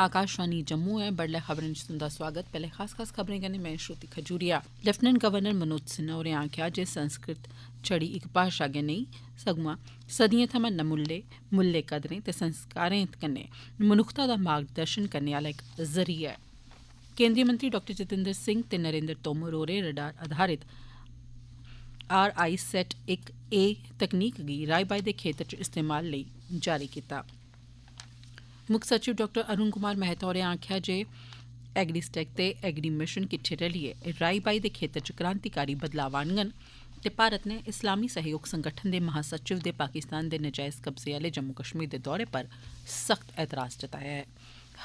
आकाशवाणी जम्मू ऐ बडलै खबरें च तुंदा स्वागत। पैह्ले खास खास खबरें कन्नै में श्रुति खजूरिया। लेफ्टिनेंट गवर्नर मनोज सिन्हा होरें आखेआ जे संस्कृत छड़ी इक भाषा गै नेईं, सगुआं सदियें थमां नमुल्ले, मुल्लें कदरें ते संस्कारें कन्नै मनुक्खता दा मार्गदर्शन करने आह्ला इक ज़रिया ऐ। केन्द्री मंत्री डाक्टर जितेंद्र सिंह ते नरेन्द्र तोमर होरें रडार आधारित आर आई सैट इक ए तकनीक गी राई बाई दे खेत्तर च इस्तेमाल लेई जारी कीता। मुक्ख सचिव डाक्टर अरुण कुमार मेहता होरें आखेआ जे एग्रीस्टेक ते एग्री मिशन किट्ठे रलियै राई बाई दे खेत्तर च क्रांतिकारी बदलाव आनङन ते भारत नै इस्लामी सहयोग संगठन दे महासचिव दे पाकिस्तान दे नजैज कब्जे आह्ले जम्मू कश्मीर दे दौरे पर सख्त ऐतराज जताया ऐ।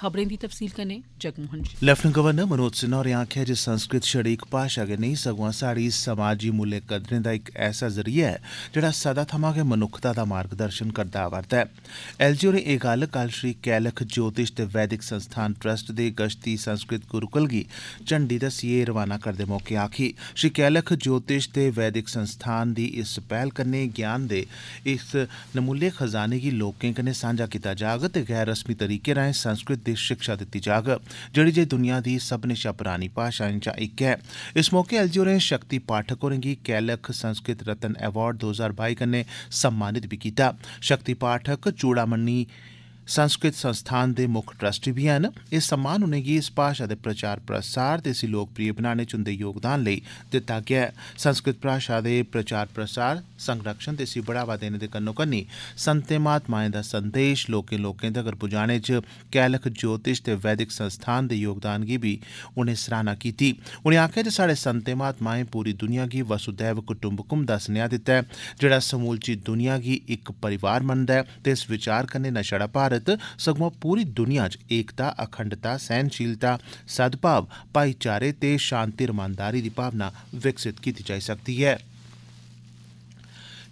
खबरें दी तफसील कन्नै जगमोहन लेफ्टिनेंट गवर्नर मनोज सिन्हा होरें आखेआ जे संस्कृत छड़ी इक भाशा गै नेईं सगुआं साढ़ी समाजी मूल्य कदरें दा इक ऐसा जरिया ऐ जेहड़ा सदा थमां गै मनुक्खता दा मार्गदर्शन करदा आवा'रदा ऐ एलजी होरें एह् गल्ल कल श्री कैलख ज्योतिष ते वैदिक संस्थान ट्रस्ट दे गश्ती संस्कृत गुरुकुल गी झंडी दस्सियै रवाना करदे मौके आखी श्री कैलख ज्योतिष ते वैदिक संस्थान दी इस पैह्ल कन्नै ज्ञान दे इस नमूले खजाने गी लोकें कन्नै सांझा कीता जाग ते गैर रस्मी तरीके राएं संस्कृत दी शिक्षा दित्ती जाग जेड़ी जे दुनिया दी सब्भनें शा परानी भाशाएं चा इक ऐ इस मौके एलजी होरें शक्ति पाठक होरें गी कैलख संस्कृत रत्न अवार्ड दो ज्हार बाई कन्नै सम्मानित बी कीता शक्ति पाठक चूड़ामणी संस्कृत संस्थान दे मुक्ख ट्रस्टी बी हैन एह् सम्मान उनेंगी इस भाशा दे प्रचार प्रसार ते इसी लोकप्रिय बनाने च उंदे योगदान लेई दित्ता गेआ ऐ संस्कृत भाशा दे प्रचार प्रसार संरक्षण ते इसी बढ़ावा देने दे कन्नो कन्नी संतें महात्माएं दा संदेश लोकें लोकें तगर पुजाने च कैलख ज्योतिष ते वैदिक संस्थान दे योगदान गी बी उनें सराहना कीती उनें आखेआ जे साढ़े संतें महात्माएं पूरी दुनिया गी वसुदैव कुटुंबकुम दा सनेहा दित्ता ऐ जेह्ड़ा समूलची दुनिया गी इक परिवार मनदा ऐ ते इस विचार कन्नै न छड़ा भारत भारत सगुआं पूरी दुनिया च एकता अखंडता सैह्नशीलता सद्भाव भाईचारे ते शांति रमानदारी दी भावना विकसित कीती जाई सकदी ऐ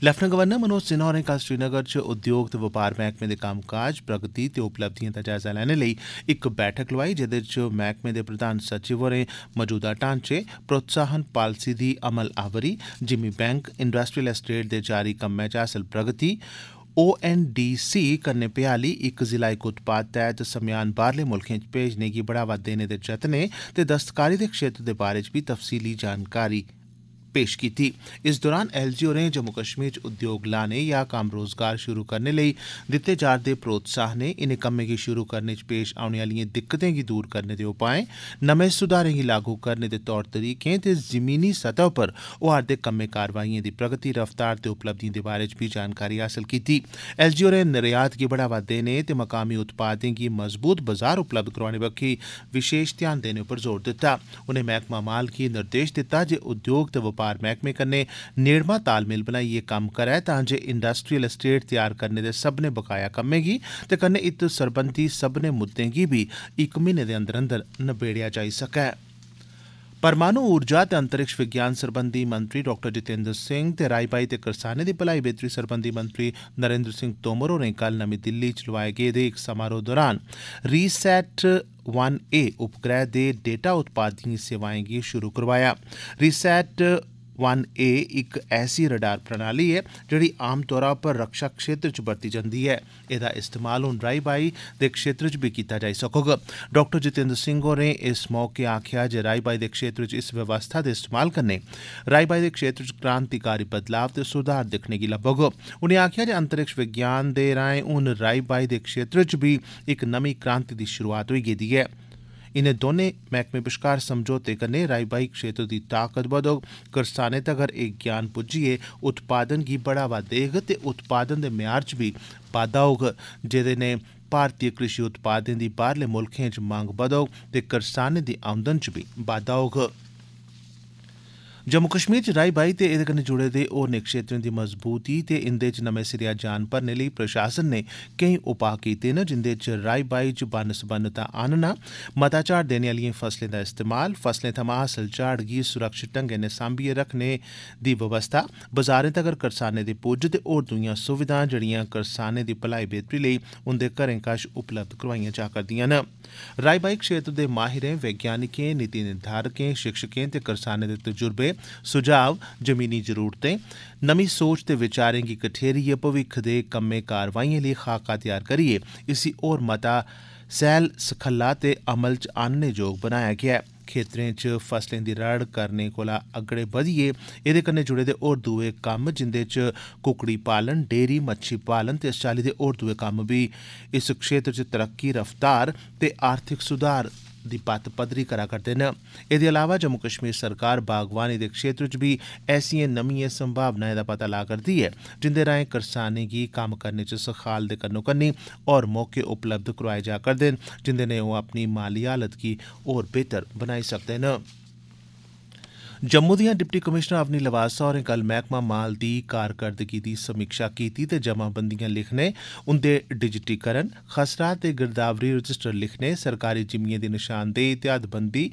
लेफ्टिनेंट गवर्नर मनोज सिन्हा होरें कल श्रीनगर च उद्योग ते बपार मैह्कमे दे कम्मकाज प्रगति ते उपलब्धिएं दा जायजा लैने लेई इक बैठक लोआई जेह्दे च मैह्कमे दे प्रधान सचिव होरें मजूदा ढांचे प्रोत्साहन पालसी दी अमल आवरी जिमी बैंक इंडस्ट्रियल एस्टेट दे जारी कम्मै च हासल प्रगति ओएनडीसी कन्नै भ्याली इक जिला इक उत्पाद तैह्त समेयान बाह्रले मुल्खें च भेजने गी बढ़ावा देने दे जतनें ते दस्तकारी दे क्षेत्र दे बारे च बी तफसीली जानकारी पेश कीती इस दौरान एलजी होरें जम्मू कश्मीर च उद्योग लाने या कम्म रोज़गार शुरू करने लेई दित्ते जा'रदे प्रोत्साहनें इनें कम्में गी शुरू करने च पेश औने आलिएँ दिक्कतें गी दूर करने दे उपाएँ, नमें सुधारें गी लागू करने दे तौर तरीकें ते जमीनी सतह उप्पर होआ'रदे कम्में कारवाइएँ दी प्रगति, रफ्तार ते उपलब्धिएँ दे बारे च बी जानकारी हासल कीती। एलजी होरें निर्यात गी बढ़ावा देने ते मकामी उत्पादें गी मज़बूत बजार उपलब्ध करोआने बक्खी विशेष ध्यान देने पर ज़ोर दित्ता। उनें मैह्कमा माल गी निर्देश दित्ता जे उद्योग ते बपार मैह्कमे कन्नै नेड़मा तालमेल बनाइयै कम्म करै तां जे इंडस्ट्रियल एस्टेट तैयार करने दे सब्भनें बकाया कम्में गी ते कन्नै इत सरबंधी सब्भनें मुद्दें गी बी इक म्हीने दे अंदर अंदर नबेड़ेआ जाई सकै। परमाणु ऊर्जा ते अंतरिक्ष विज्ञान सरबंधी मंत्री डाक्टर जितेंद्र सिंह ते राई बाई ते करसानें दी भलाई बेहतरी सरबंधी मंत्री नरेंद्र सिंह तोमर होरें कल नमीं दिल्ली च लोआए गेदे इक समारोह दौरान रीसैट वन ए उपग्रह दे डेटा उत्पादियें सेवाएँ गी शुरू करोआया रीसैट 1A ਇੱਕ ਐਸੀ ਰਡਾਰ ਪ੍ਰਣਾਲੀ ਹੈ, ਜਿਹੜੀ ਆਮ ਤੌਰ 'ਤੇ ਰੱਖਿਆ ਖੇਤਰ 'ਚ ਵਰਤੀ ਜਾਂਦੀ ਹੈ। ਇਹਦਾ ਇਸਤੇਮਾਲ ਹੁਣ ਡਰਾਈ ਬਾਈ ਦੇ ਖੇਤਰ 'ਚ ਵੀ ਕੀਤਾ ਜਾ ਸਕੂਗਾ। ਡਾਕਟਰ ਜਤਿੰਦਰ ਸਿੰਘ ਹੋਰੇ ਇਸ ਮੌਕੇ ਆਖਿਆ ਜੇ ਰਾਈ ਬਾਈ ਦੇ ਖੇਤਰ 'ਚ ਇਸ ਵਿਵਸਥਾ ਦੇ ਇਸਤੇਮਾਲ ਕਰਨੇ ਰਾਈ ਬਾਈ ਦੇ ਖੇਤਰ 'ਚ ਕ੍ਰਾਂਤੀਕਾਰੀ ਬਦਲਾਵ ਤੇ ਸੁਧਾਰ ਦਿਖਣੇ ਕੀ ਲੱਭੋਗਾ ਉਹਨੇ ਆਖਿਆ ਜੇ ਅੰਤਰਿਕਸ਼ ਵਿਗਿਆਨ ਦੇ ਰਾਹੀਂ ਹੁਣ ਰਾਈ ਬਾਈ ਦੇ ਖੇਤਰ 'ਚ ਵੀ ਇੱਕ ਨਵੀਂ ਕ੍ਰਾਂਤੀ ਦੀ ਸ਼ੁਰੂਆਤ ਹੋਈ ਗਈ ਹੈ। इनें दौनें मैह्कमें बश्कार समझौते कन्नै राई बाई क्षेत्र दी ताकत बधोग करसानें तगर एह् ज्ञान पुज्जियै उत्पादन गी बढ़ावा देग ते उत्पादन दे म्यार च बी बाद्दा होग जेह्दे नै भारतीय कृषि उत्पादें दी बाह्रले मुल्खें च मंग बधोग ते करसानें दी आमदन च बी बाद्दा होग जम्मू कश्मीर च राई बाई ते एह्दे कन्नै जुड़े दे होरनें क्षेत्रें दी मजबूती ते इंदे च नमें सिरेया जान भरने लेई प्रशासन ने केईं उपाऽ कीते न जिंदे च राई बाई च बन्न सबन्नता आनना मता झाड़ देने आलिएं फसलें दा इस्तेमाल फसलें थमां हासल झाड़ गी सुरक्षित ढंगै नै सांभियै रखने दी बवस्था बाजारें तगर करसानें दी पुज्ज ते होर दुईयां सुविधां जेड़ियां करसानें दी भलाई बेहतरी लेई उंदे घरें कश उपलब्ध करोआइयां जा करदियां न राई बाई क्षेत्र दे माहिरें वैज्ञानिकें नीति निर्धारकें शिक्षकें ते करसानें दे तजुर्बे सुझाव जमीनी जरूरतें नमीं सोच ते विचारें गी कठेरियै भविक्ख दे कम्में कारवाइएं लेई खाका तैयार करियै इसी होर मता सैल सखल्ला ते अमल च आनने जोग बनाया गेआ ऐ खेतरें च फसलें दी रड़ करने कोला अगड़े बधियै एह्दे कन्नै जुड़े दे होर दुए कम्म जिंदे च कुकड़ी पालन डेयरी मच्छी पालन ते इस चाल्ली दे होर दुए कम्म बी इस क्षेत्र च तरक्की रफ्तार ते आर्थिक सुधार दी पत्त पदरी करा करदे न एह्दे अलावा जम्मू कश्मीर सरकार बागवानी दे क्षेत्र च बी ऐसिएं नमिएं संभावनाएं दा पता ला करदी ऐ जिंदे राएं करसानें गी कम्म करने च सखाल दे कन्नो कन्नी होर मौके उपलब्ध करोआए जा करदे न जिंदे नै ओह् अपनी माली हालत गी होर बेहतर बनाई सकदे न जम्मू दियाँ डिप्टी कमिशनर अवनी लवासा होरें कल मैह्कमा माल दी कारकरदगी दी समीक्षा कीती ते जमाबंदियाँ लिखने, उंदे डिजिटीकरण, खसरा ते गिरदावरी रजिस्टर लिखने, सरकारी जिमिएँ दी निशानदेही ते हदबंदी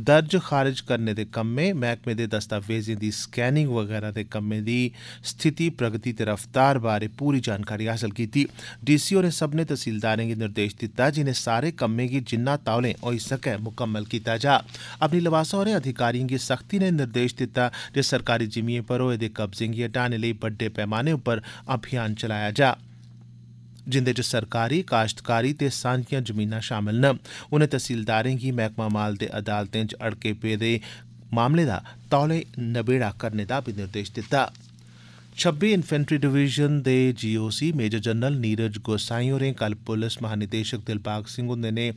दर्ज खारिज करने दे कम्में, मैह्कमे दे दस्तावेजें दी स्कैनिंग वगैरा दे कम्में दी स्थिति, प्रगति ते रफ्तार बारै पूरी जानकारी हासल कीती। डीसी होरें सब्भनें तहसीलदारें गी निर्देश दित्ता जे सारे कम्में गी जिन्ना तौले होई सकै मुकम्मल कीता जा। अपनी लवासा होरें अधिकारिएँ गी सख्ती नै निर्देश दित्ता जे सरकारी जिमिएं पर होए दे कब्जें गी हटाने लेई बड्डे पैमाने उप्पर अभियान चलाया जा जिंदे च सरकारी काश्तकारी ते सांझियां जमीनां शामल न उनें तहसीलदारें गी मैह्कमा माल ते अदालतें च अड़के पेदे मामले दा तौले नबेड़ा करने दा बी निर्देश दित्ता छब्बी इन्फेंट्री डिवीजन दे GOC major general Neeraj Gosain होरें कल पुलस महानिदेशक दिलबाग सिंह हुंदे नै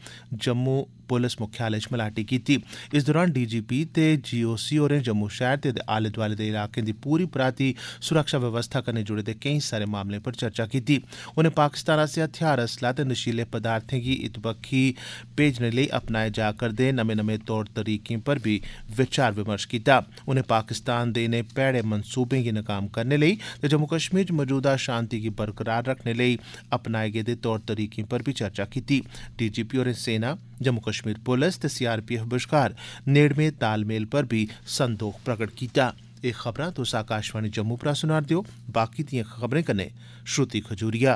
जम्मू पुलस मुख्यालय च मलाटी कीती। इस दौरान डीजीपी ते जीओसी होरें जम्मू शैह्र ते आले दोआले दे इलाकें दी पूरी पराती सुरक्षा व्यवस्था कन्नै जुड़े दे केईं सारे मामलें पर चर्चा कीती। उनें पाकिस्तान आसेआ हथियार असला ते नशीले पदार्थें गी इत बक्खी भेजने लेई अपनाए जा करदे नमें नमें तौर तरीकें पर बी विचार विमर्श कीता। उनें पाकिस्तान दे इनें भैड़े मंसूबें गी नाकाम करने लेई ते जम्मू कश्मीर च मौजूदा शांति गी बरकरार रखने लेई अपनाए गेदे तौर तरीकें पर बी चर्चा कीती। डीजीपी होरें सेना जम्मू कश्मीर पुलस ते सीआरपीएफ बश्कार नेड़मे तालमेल पर बी संदोख प्रगट कीता। एह् खबरां तुस आकाशवाणी जम्मू परा सुना'रदे ओ। बाकी दिएँ खबरें कन्नै श्रुति खजूरिया।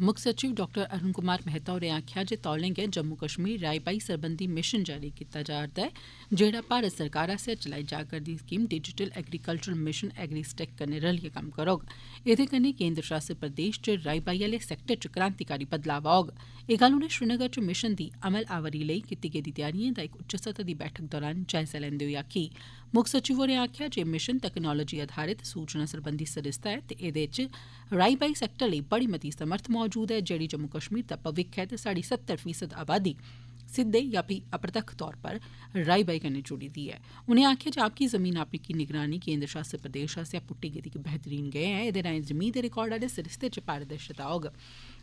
मुक्ख सचिव डाक्टर अरुण कुमार मेहता होरें आखेआ जे तौलें गै जम्मू कश्मीर राई सरबंधी मिशन जारी कीता जा'रदा ऐ जेहड़ा भारत सरकार आसेआ चलाई जा करदी scheme digital agriculture mission agristack कन्नै रलियै कम्म करोग। एह्दे कन्नै केन्द्र शासित प्रदेश च राई बाई आह्ले सैक्टर च क्रांतिकारी बदलाव औग। एह् गल्ल उनें श्रीनगर च मिशन दी अमल आवरी लेई कीती गेदी त्यारिएँ दा इक उच्च सतह दी बैठक दौरान जायजा लैंदे होई आखी मुक्ख सचिव होरें आखेआ जे मिशन तकनालोजी आधारित सूचना सरबंधी सरिस्ता ऐ ते एह्दे च राई बाई सैक्टर लेई बड़ी मती समर्थ मौजूद ऐ जेहड़ी जम्मू कश्मीर दा भविक्ख ऐ ते साढ़ी सत्तर फीसद आबादी सिद्दे या फ्ही अप्रत्यक्ष तौर पर राई बाई कन्नै जुड़ी दी ऐ उनें आखेआ जे आपकी ज़मीन, आपकी निगरानी केन्द्र शासित प्रदेश आसेआ पुट्टी गेदी इक बेहतरीन गैं ऐ एह्दे राएँ ज़मीन दे रिकार्ड आह्ले सरिस्ते च पारदर्शता होग।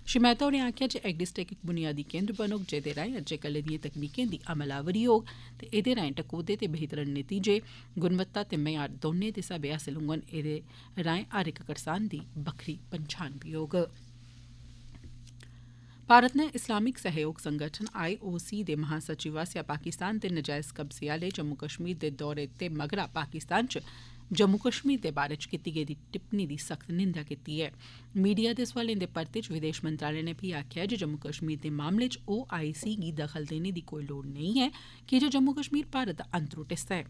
श्री मेहता होरें आखेआ जे एग्रीस्टेक इक बुनियादी केन्द्र बनोग, जेह्दे राएँ अज्जै कल्लै दिएँ तकनीकें दी अमलावरी होग। ते एह्दे राएँ टकोह्दे ते बेहतर नतीजे, गुणवत्ता ते म्यार दौनें दे स्हाबै हासल होङन एह्दे राएँ हर इक करसान दी बक्खरी पन्छान बी होग। भारत ने इस्लामिक सहयोग संगठन आईओसी दे महासचिव आसेआ पाकिस्तान दे नजैज कब्जे आह्ले जम्मू कश्मीर दे दौरे ते मगरा पाकिस्तान च जम्मू कश्मीर दे बारे च कीती गेदी टिप्पणी दी सख्त निंदा कीती ऐ। मीडिया दे सोआलें दे परते च विदेश मंत्रालय ने फ्ही आखेआ जे जम्मू कश्मीर दे मामले च ओ आई सी गी दखल देने दी कोई लोड़ नेईं ऐ कीजे जम्मू कश्मीर भारत दा अंदरूट हिस्सा ऐ।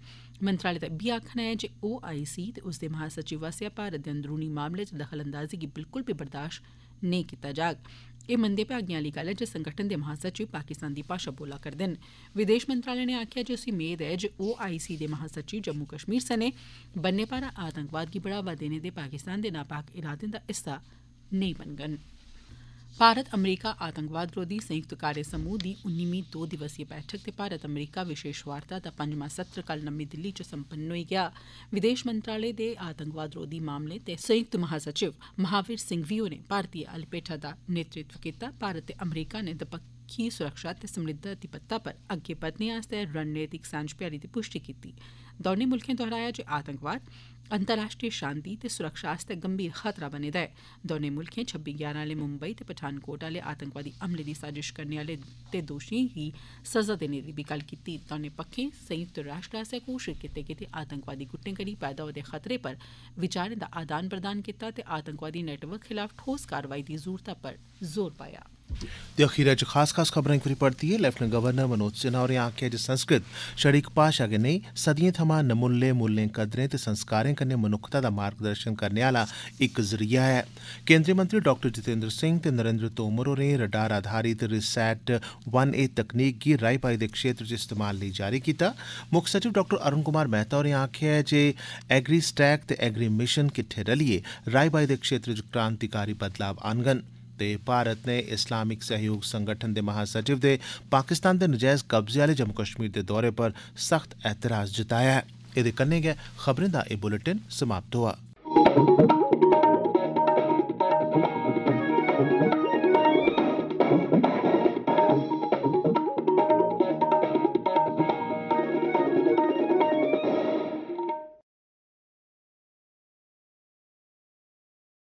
मंत्रालय दा इब्बी आखना ऐ जे ओ आई सी ते उसदे महासचिव आसेआ भारत दे अंदरूनी मामले च दखलअंदाजी गी बिल्कुल बी बर्दाश्त नेईं कीता जाग। एह् मंदे भागें आली गल्ल ऐ जे संगठन दे महासचिव पाकिस्तान दी भाषा बोला करदे न विदेश मंत्रालय ने आखेआ जे उसी मेद ऐ जे ओ आई सी दे महासचिव जम्मू कश्मीर सने बन्ने पारा आतंकवाद गी बढ़ावा देने दे पाकिस्तान दे नापाक इरादें दा हिस्सा नेईं बनङन भारत अमरीका आतंकवाद रोधी संयुक्त कार्य समूह दी उन्नीमीं दो दिवसीय बैठक ते भारत अमरीका विशेष वार्ता दा पंजमा सत्र कल नमीं दिल्ली च संपन्न होई गेआ विदेश मंत्रालय दे आतंकवाद रोधी मामले ते संयुक्त महासचिव महावीर सिंघवी होरें भारतीय अल्ल पेठा दा नेतृत्व कीता भारत ते अमरीका नै बक्खी सुरक्षा ते समृद्ध अधिपत्ता पर। अग्गै बधने आस्तै रणनीतिक साँझ भ्याली दी पुष्टि कीती। दौनें मुल्खें दोहराया जे आतंकवाद, अंतर्राष्ट्रीय शांति ते सुरक्षा आस्तै गंभीर खतरा बने दा ऐ। दौनें मुल्खें छब्बी ग्यारह आले मुंबई ते पठानकोट आले आतंकवादी हमले दी साजिश करने आले ते दोषिएँ गी सजा देने दी बी गल्ल कीती। दौनें पक्खें संयुक्त राष्ट्र आस्सेआ घोषित कीते गेदे आतंकवादी गुटें करी पैदा होए दे खतरे पर विचारें दा आदान प्रदान कीता ते आतंकवादी नेटवर्क खिलाफ ठोस कारवाई दी जरूरता पर ज़ोर पाया। ते अखीरै खास खास खबरें गी परतियै लेफ्टिनेंट गवर्नर मनोज सिन्हा होरें आखेआ जे संस्कृत छड़ी इक भाशा गै नेई सदियें थमां नमुल्ले मुल्लें कदरें ते संस्कारें कन्नै मनुक्खता दा मार्गदर्शन करने आह्ला इक ज़रिया ऐ केंद्रीय मंत्री डाक्टर जितेंद्र सिंह ते नरेंद्र तोमर होरें रडार आधारित रिसैट वन ए तकनीक गी राई बाई दे क्षेत्र च इस्तेमाल लेई जारी कीता। मुक्ख सचिव डाक्टर अरुण कुमार मेहता होरें आखेआ जे एग्री स्टैक ते एग्री मिशन किट्ठे रलियै राई बाई दे क्षेत्र च क्रांतिकारी बदलाव आनङन ते भारत ने इस्लामिक सहयोग संगठन दे महासचिव दे पाकिस्तान दे नजैज कब्जे आले जम्मू कश्मीर दे दौरे पर सख्त ऐतराज जताया ऐ एह्दे कन्नै गै खबरें दा एह् बुलेटिन समाप्त होआ